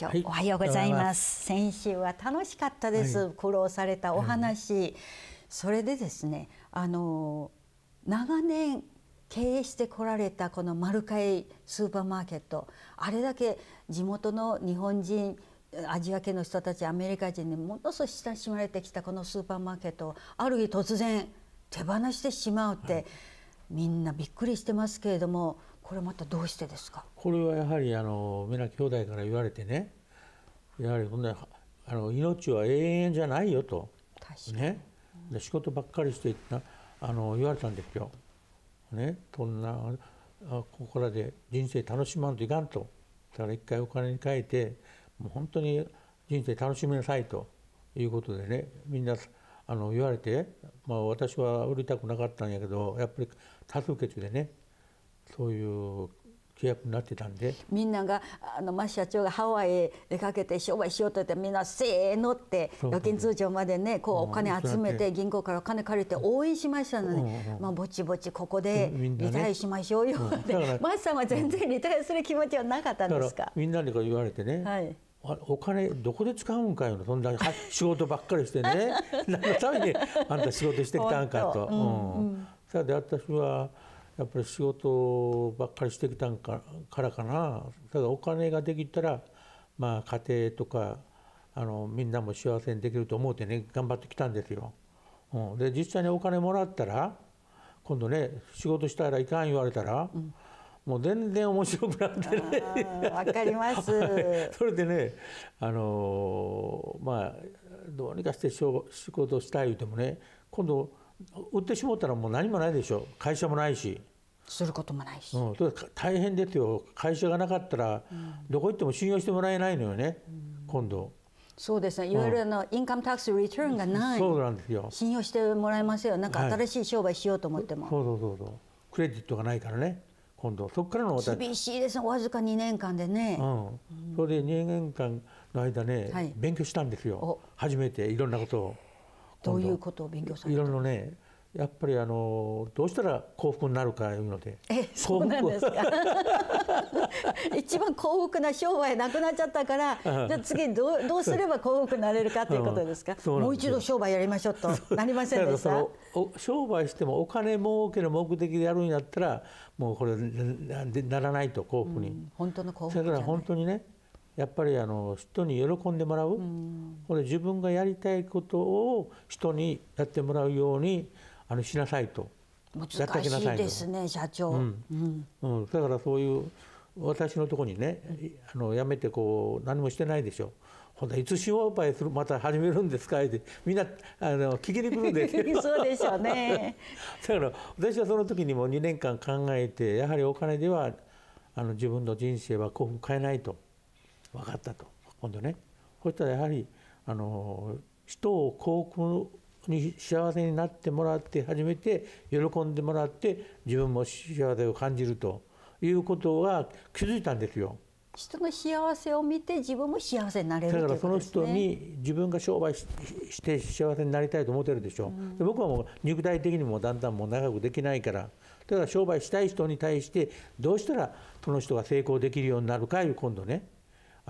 長、はい、おはようございます。先週は楽しかったです、はい、苦労されたお話、はい、それでですねあの長年経営してこられたこの丸イスーパーマーケットあれだけ地元の日本人アジア系の人たちアメリカ人にものすごい親しまれてきたこのスーパーマーケットをある日突然手放してしまうって、みんなびっくりしてますけれどもこれまたどうしてですか？これはやはりあの皆兄弟から言われてねやはりほんあの命は永遠じゃないよと、ね、で仕事ばっかりしてあの言われたんですよ。ね、そんなここらで人生楽しまんといかんと。だから一回お金に変えてもう本当に人生楽しみなさいと。いうことでねみんなあの言われて、まあ、私は売りたくなかったんやけどやっぱり多数決でねそういう契約になってたんで。みんながあのマ社長がハワイへ出かけて商売しようと言ってみんなせーのって預金通帳までねこうお金集めて銀行からお金借りて応援しましたのに、まあ、ぼちぼちここでリタイアしましょうよ。って、マスさんは全然リタイアする気持ちはなかったんですか？みんなに言われてね、はい。お金どこで使うんかよそんな仕事ばっかりしてね。何のためにあんた仕事してきたんかと。うん。うん、それで私はやっぱり仕事ばっかりしてきたんかからかな。だからお金ができたらまあ家庭とかあのみんなも幸せにできると思ってね頑張ってきたんですよ。うん、で実際にお金もらったら今度ね仕事したらいかん言われたら、うん、もう全然面白くなってね。わかります。それでねあのまあどうにかして仕事したい言うてもね今度売ってしもったらもう何もないでしょ。会社もないし。することもないし、うん、大変ですよ会社がなかったら、どこ行っても信用してもらえないのよね、うん、今度。そうですね。いわゆるの、インカムタックスリターンがない。そうなんですよ。信用してもらえますよ。なんか新しい商売しようと思っても。はい、そうそうそうそう。クレジットがないからね。今度そこからの厳しいですね。わずか2年間でね。うん。それで2年間の間ね、はい、勉強したんですよ。初めていろんなことを。どういうことを勉強された。いろいろね。やっぱりあのどうしたら幸福になるかいうので。えそうなんですか。一番幸福な商売なくなっちゃったからじゃあ次どうどうすれば幸福になれるかということですか、う。ん、もう一度商売やりましょうと。なりませんでした？商売してもお金儲けの目的でやるんやったらもうこれならないと幸福に、うん、本当の幸福だから本当にねやっぱりあの人に喜んでもらう、うん、これ自分がやりたいことを人にやってもらうようにあのしなさいと。難しいですね社長、うん。うん、だからそういう私のところにねあの辞めてこう何もしてないでしょ。ほんいつ商売するまた始めるんですかってみんなあの聞きに来るんで そうでしょうね。だから私はその時にも2年間考えてやはりお金ではあの自分の人生は幸福変えないと。分かったと。今度ね。そしたらやはりあの人を幸福に幸せになってもらって初めて喜んでもらって自分も幸せを感じるということは気づいたんですよ。人の幸せを見て自分も幸せになれる、ね、だからその人に自分が商売して幸せになりたいと思ってるでしょ、うん、で僕はもう肉体的にもだんだんもう長くできないから。だから商売したい人に対してどうしたらその人が成功できるようになるかいう今度ね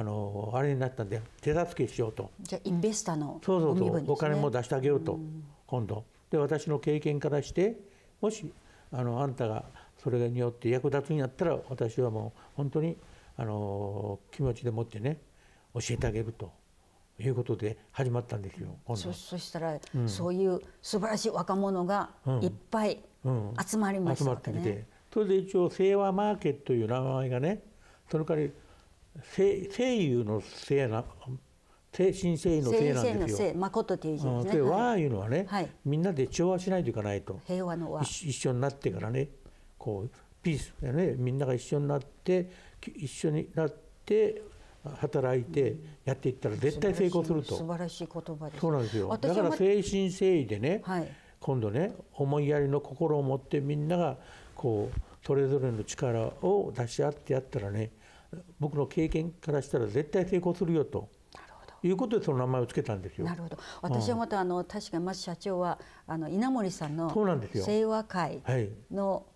あのあれになったんで手助けしようと。じゃあインベスターのそうそうそう、お金も出してあげようと、今度。で私の経験からしてもしあのあんたがそれによって役立つんやったら私はもう本当にあの気持ちでもってね教えてあげるということで始まったんですよ。そそしたら、うん、そういう素晴らしい若者がいっぱい集まりました、ねうん、集まってきて。それで一応清和マーケットという名前がねその代わり声優のせいな精神誠意のせいなんですよ。誠っていう字ですね。和いうのはね、はい、みんなで調和しないといけないと。平和の和。一緒になってからね、こうピースでね、みんなが一緒になって一緒になって働いてやっていったら絶対成功すると。素晴らしい言葉です。そうなんですよ。だから精神誠意でね、はい、今度ね思いやりの心を持ってみんながこうそれぞれの力を出し合ってやったらね。僕の経験からしたら絶対成功するよと。いうことでその名前を付けたんですよ。なるほど。私はまたあの確かにまず社長はあの稲森さんの清和会の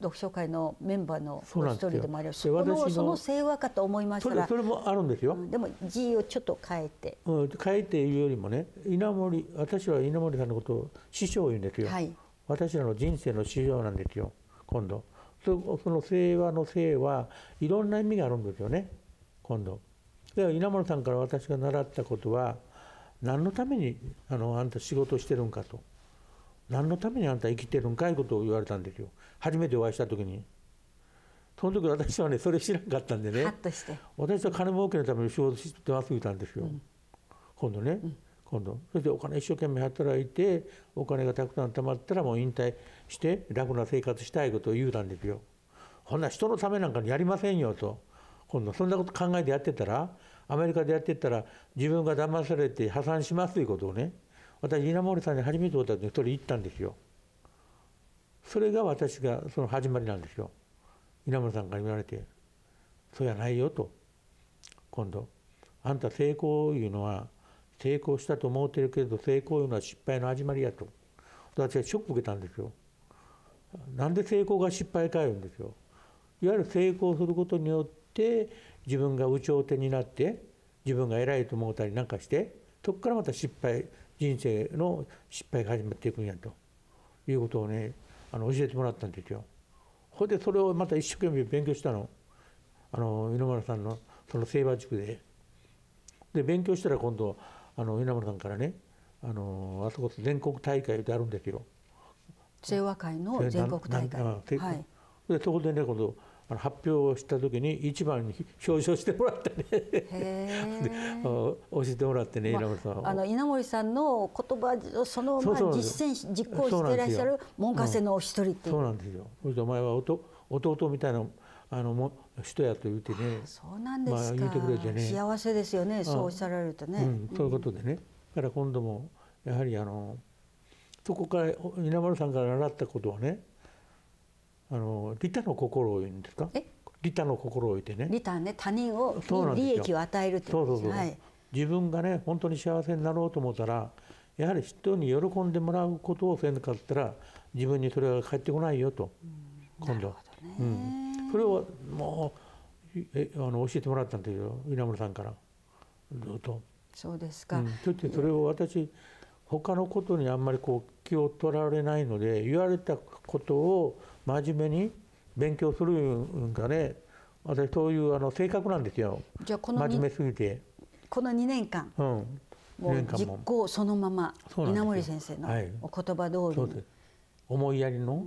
読書会のメンバーの一人でもありますで私のその清和かと思いましそたられそれもあるんですよ、うんでも字をちょっと変えて。うん、書いているよりもね稲森私は稲森さんのことを師匠を言うんですよ、はい。私らの人生の師匠なんですよ今度そその清和の清はいろんな意味があるんですよね。今度。で稲森さんから私が習ったことは何のためにあのあんた仕事をしてるんかと。何のためにあんた生きてるんかいうことを言われたんですよ。初めてお会いした時に。その時私はねそれ知らなかったんでね。ハッとして。私は金儲けのために仕事してます言ったんですよ、今度ね、今度。そしてお金一生懸命働いてお金がたくさん貯まったらもう引退して楽な生活したいことを言うたんですよ。ほんな人のためなんかにやりませんよと。今度そんなこと考えてやってたらアメリカでやってたら自分が騙されて破産しますということをね私稲森さんに初めて会った時にそれ言ったんですよ。それが私がその始まりなんですよ。稲森さんから言われて「そうやないよ」と。今度「あんた成功いうのは成功したと思ってるけど成功いうのは失敗の始まりや」と私はショック受けたんですよ。なんで成功が失敗か言うんですよ。いわゆる成功することによって自分が有頂天になって自分が偉いと思ったりなんかしてそこからまた失敗人生の失敗が始まっていくんやということをねあの教えてもらったんですよ。ほいでそれをまた一生懸命勉強したのあの稲村さんのその聖和塾で。で勉強したら今度あの稲村さんからねあのあそこ全国大会であるんですよ。清和会の全国大会。はい。でそこでね今度あの発表をした時に一番に表彰してもらってね。へ で教えてもらってね稲村さんを。あの稲森さんの言葉をそのままそうそうなんです実践し実行していらっしゃる門下のお一人っていそううなんですよ。そしてお前は弟弟みたいなあのも人やと言ってね、そうなんですか、まあ言ってくれてね。幸せですよねそうおっしゃられるとね、うん、そういうことでね。だから今度もやはりあのそこから稲丸さんから習ったことはね、あの利他の心を言うんですか？え？利他の心を言ってね。リターンね他人を利益を与えるってそうそうそう。ことですはい。自分がね本当に幸せになろうと思ったらやはり人に喜んでもらうことをせんかったら自分にそれが返ってこないよと、今度、うん、それをもうえあの教えてもらったんだけど稲村さんから。ずっと、そうですか、うん、そしてそれを私他のことにあんまりこう気を取られないので言われたことを真面目に勉強するんがね。私そういうあの性格なんですよ。じゃあこのに真面目すぎて。この2年間。うん、もう実行そのまま稲森先生のはい。お言葉通りに、そうです。思いやりの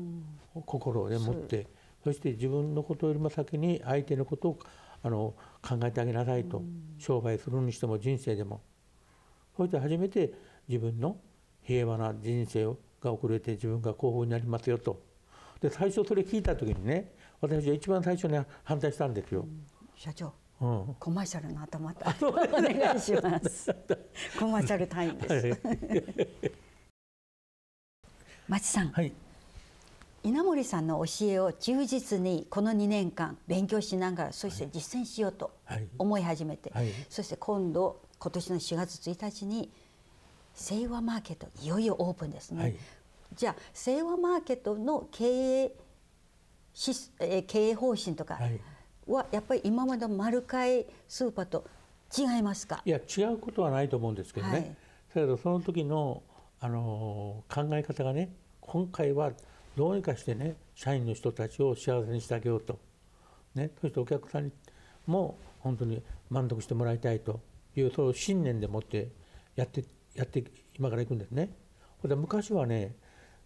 心で持って、そして自分のことよりも先に相手のことをあの考えてあげなさいと、商売するにしても人生でも。そして初めて自分の平和な人生が送れて自分が幸福になりますよと。で最初それ聞いた時にね私は一番最初に反対したんですよ。社長うん。コマーシャルの頭またお願いします。コマーシャルタイムです。町さんはい、稲森さんの教えを忠実にこの2年間勉強しながらそして実践しようとはい。思い始めて、はい。そして今度今年の4月1日に清和マーケットいよいよオープンですね、はい。じゃあ清和マーケットの経営し、えー経営方針とかはい。はやっぱり今までの丸買いスーパーと違いますか？いや違うことはないと思うんですけどね、はい。だけどその時の、あのー考え方がね今回はどうにかしてね社員の人たちを幸せにしてあげようと、ね、そしてお客さんにも本当に満足してもらいたいというその信念でもってやってやって今から行くんですね。これ昔はね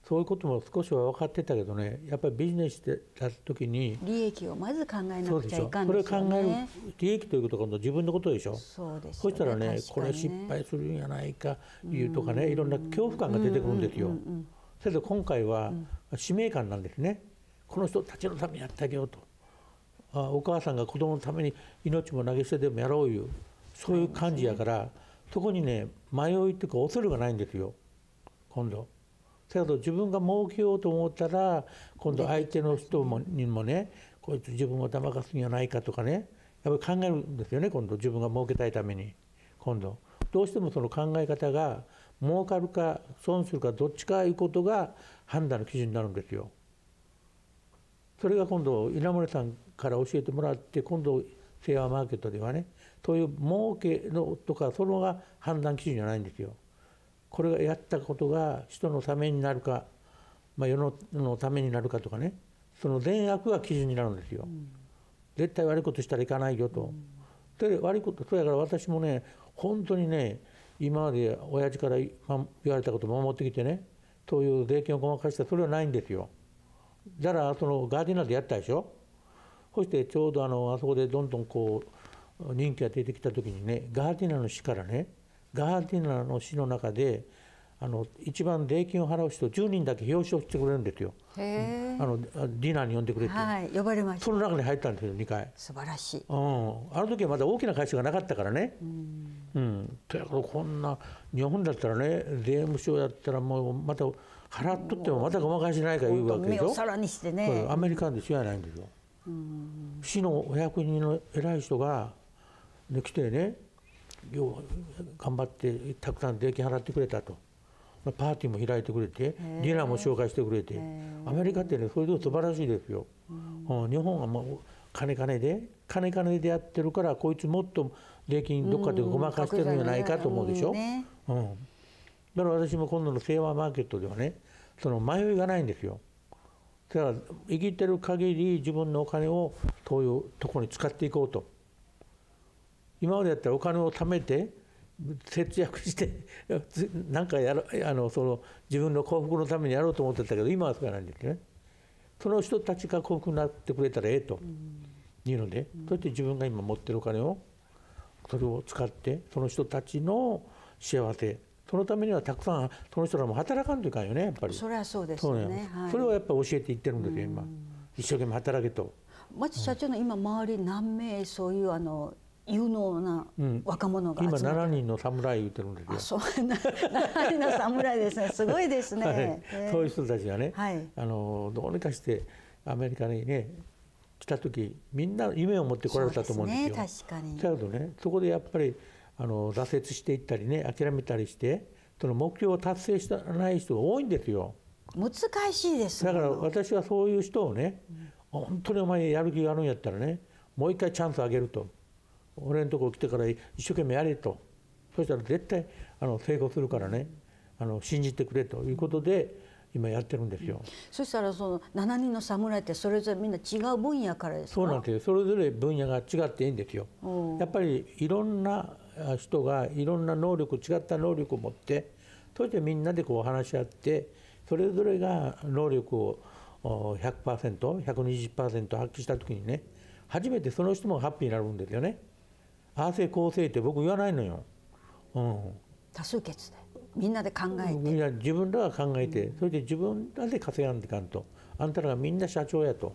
そういうことも少しは分かってたけどねやっぱりビジネスしてた時に利益をまず考えなくちゃいかんですよえるね。利益ということが今度自分のことでしょ。そうですよそしたらねこれ失敗するんやないかいうとかねいろんな恐怖感が出てくるんですよ。それで今回は使命感なんですね。この人たちのためにやってあげようと。あお母さんが子供のために命も投げ捨てでもやろういうそういう感じやからそこにね迷いっていうか恐れがないんですよ今度。だけど自分が儲けようと思ったら今度相手の人もにもねこいつ自分を騙かすんじゃないかとかねやっぱり考えるんですよね今度自分が儲けたいために今度どうしてもその考え方が儲かるか損するかどっちかいうことが判断の基準になるんですよ。それが今度稲森さんから教えてもらって今度セアマーケットではねそういう儲けのとかそのが判断基準じゃないんですよ。これがやったことが人のためになるか、まあ、世ののためになるかとかねその善悪が基準になるんですよ。うん、絶対悪いことしたらいかないよと。うん、で悪いことそれから私もね本当にね今まで親父から言われたことを守ってきてねそういう税金をごまかした。それはないんですよ。だからそのガーディナーでやったでしょ。そしてちょうどあのあそこでどんどんこう人気が出てきた時にねガーディナーの市からねガーディナーの市の中であの一番税金を払う人10人だけ表彰してくれるんですよ。あのディナーに呼んでくれて、はい、呼ばれました。その中に入ったんですよ2回素晴らしい、うん、あの時はまだ大きな会社がなかったからね。うん、とやこんな日本だったらね税務署やったらもうまた払っとってもまたごまかしないかいうわけでしょ？さらにしてね。アメリカで知らないんですよ。市のお役人の偉い人が、ね、来てねよう頑張ってたくさん税金払ってくれたと。パーティーも開いてくれてディナーも紹介してくれて。アメリカってねそういうと素晴らしいですよ。うん、日本はもう金金で金金でやってるからこいつもっと税金どっかでごまかしてるんじゃないかと思うでしょ？うん、ねうん、だから私も今度のセーワーマーケットではねその迷いがないんですよ。だから生きてる限り自分のお金をそういうところに使っていこうと。今までやったらお金を貯めて節約して なんかやろあのその自分の幸福のためにやろうと思ってたけど今はそうじゃないんですよね。その人たちが幸福になってくれたらええというので、そして自分が今持ってるお金をそれを使ってその人たちの幸せ。そのためにはたくさんその人らも働かんといかんよねやっぱり。それはそうですよね、はい、それをやっぱり教えていってるんですよ今一生懸命働けと。松社長の今周り何名そういうあの有能な若者が、うん、今7人の侍言ってるんですよ。そう。7人の侍ですね。すごいですね、はい。えー、そういう人たちがね、はい、あのどうにかしてアメリカにね来た時みんな夢を持ってこられたと思うんですよ。すね、確かにだけどねそこでやっぱりあの挫折していったりね諦めたりしてその目標を達成してない人が多いんですよ。難しいですだから私はそういう人をね、うん、本当にお前やる気があるんやったらねもう一回チャンスあげると。俺のとこ来てから一生懸命やれとそしたら絶対あの成功するからねあの信じてくれということで今やってるんですよ、そしたらその7人の侍ってそれぞれみんな違う分野からですか？そうなんですそれぞれ分野が違っていいんですよ。やっぱりいろんな人がいろんな能力違った能力を持ってそしてみんなでこう話し合ってそれぞれが能力を 100%120% 発揮した時にね初めてその人もハッピーになるんですよね。ああせこうせいって僕言わないのよ。うん、多数決でみんなで考えて。みんな自分らが考えて、それで自分らで稼がんといかんと。あんたらがみんな社長やと。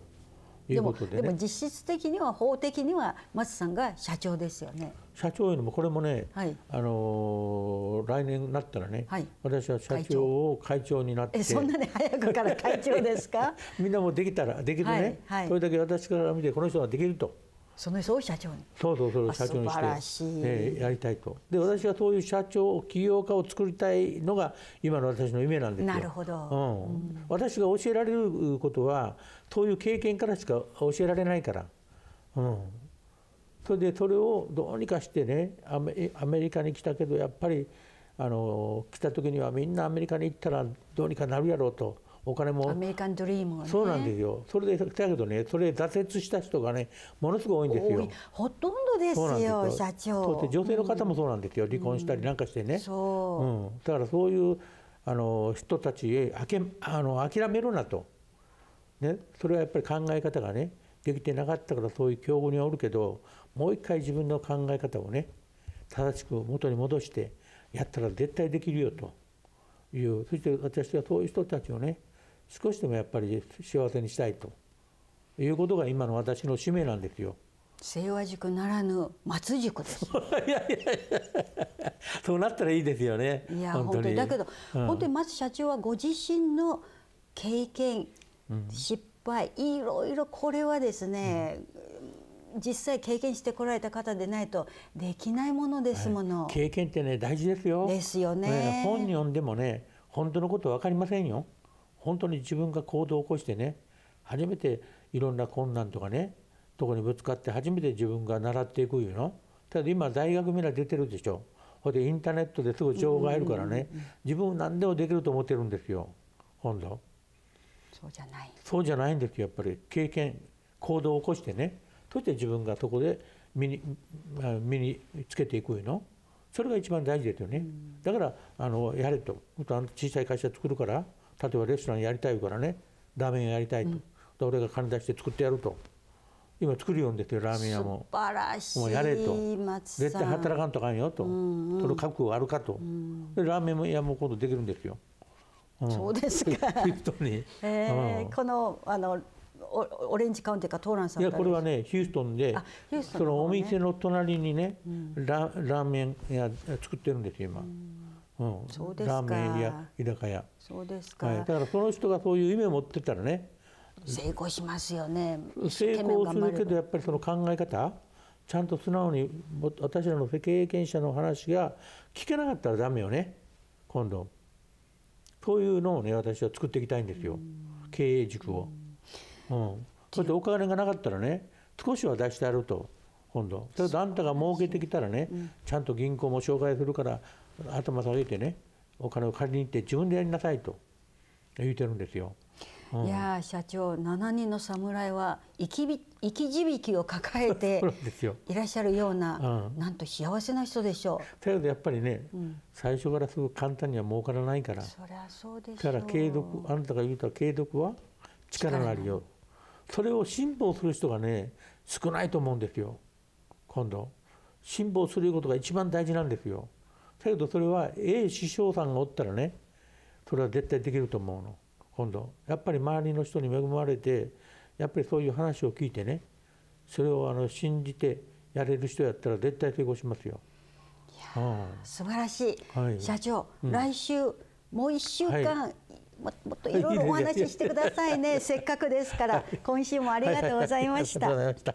でもでも実質的には法的には松さんが社長ですよね。社長よりもこれもね、はい、あの来年になったらね、はい、私は社長を会長になって。そんなに早くから会長ですか？みんなもできたらできるね、はい、それだけ私から見てこの人ができると。その人を社長に。そうそうそう社長にして、えー、やりたいと。で私はそういう社長起業家を作りたいのが今の私の夢なんですよ。なるほど、うん、うん、私が教えられることはそういう経験からしか教えられないから、うん、それでそれをどうにかしてねアメアメリカに来たけどやっぱりあの来た時にはみんなアメリカに行ったらどうにかなるやろうと。お金も。アメリカンドリーム、ね、そうなんですよ。それでだけどねそれ挫折した人がねものすごい多いんですよ。ほとんどですよ社長。そうで女性の方もそうなんですよ、離婚したりなんかしてね、そう、うん、だからそういうあの人たちへあけあの諦めるなと、ね、それはやっぱり考え方がねできてなかったからそういう境遇におるけどもう一回自分の考え方をね正しく元に戻してやったら絶対できるよという。そして私はそういう人たちをね少しでもやっぱり幸せにしたいということが今の私の使命なんですよ。清和塾ならぬ松塾です。いやいやいや、そうなったらいいですよね。いや本当にだけど、うん、本当に松社長はご自身の経験、うん、失敗いろいろこれはですね、うん、実際経験してこられた方でないとできないものですもの。はい、経験ってね大事ですよ。ですよね。本読んでもね本当のことわかりませんよ。本当に自分が行動を起こしてね初めていろんな困難とかねとこにぶつかって初めて自分が習っていくいうの。ただ今大学みんな出てるでしょ。ほいでインターネットですぐ情報が入るからね自分何でもできると思ってるんですよ。今度。そうじゃない。そうじゃないんですよやっぱり。経験行動を起こしてね。そして自分がそこで身に身につけていくいうの。それが一番大事ですよね、だからあのやれと小さい会社作るから例えばレストランやりたいからねラーメンやりたいと、うん、俺が金出して作ってやると。今作るようんですよラーメン屋も。素晴らしいもうやれと。絶対働かんとかんよと、うんうん、その覚悟があるかと、うん、でラーメン屋も今度できるんですよ、うん、そうですか。に、えー、このあのオレンジカウンティかトーランさんいやこれはねヒューストンでそのお店の隣にね、ララーメン屋作ってるんですよ今。うん、そうですラーメン屋居酒屋。そうですか、はい、だからその人がそういう夢を持ってたらね。成功しますよね。成功するけどやっぱりその考え方ちゃんと素直に私らの経験者の話が聞けなかったらダメよね。今度。そういうのをね私は作っていきたいんですよ。経営軸を。うん、それでお金がなかったらね少しは出してやると。今度。それとあんたが儲けてきたらね、ちゃんと銀行も紹介するから頭下げてねお金を借りに行って自分でやりなさいと。言うてるんですよ。うん、いや社長7人の侍は生きび生き字引を抱えて いらっしゃるような、うん、なんと幸せな人でしょう。だけどやっぱりね、うん、最初からすぐ簡単には儲からないから。そりゃそうでしだから継続あんたが言うた継続は力なりよ。それを辛抱する人がね少ないと思うんですよ。今度。辛抱することが一番大事なんですよ。だけどそれは A 師匠さんがおったらねそれは絶対できると思うの。今度やっぱり周りの人に恵まれてやっぱりそういう話を聞いてねそれをあの信じてやれる人やったら絶対成功しますよ。いや、うん、素晴らしい、はい、社長、うん、来週もう1週間、はい。ももっといろいろお話ししてくださいね。せっかくですから今週もありがとうございました。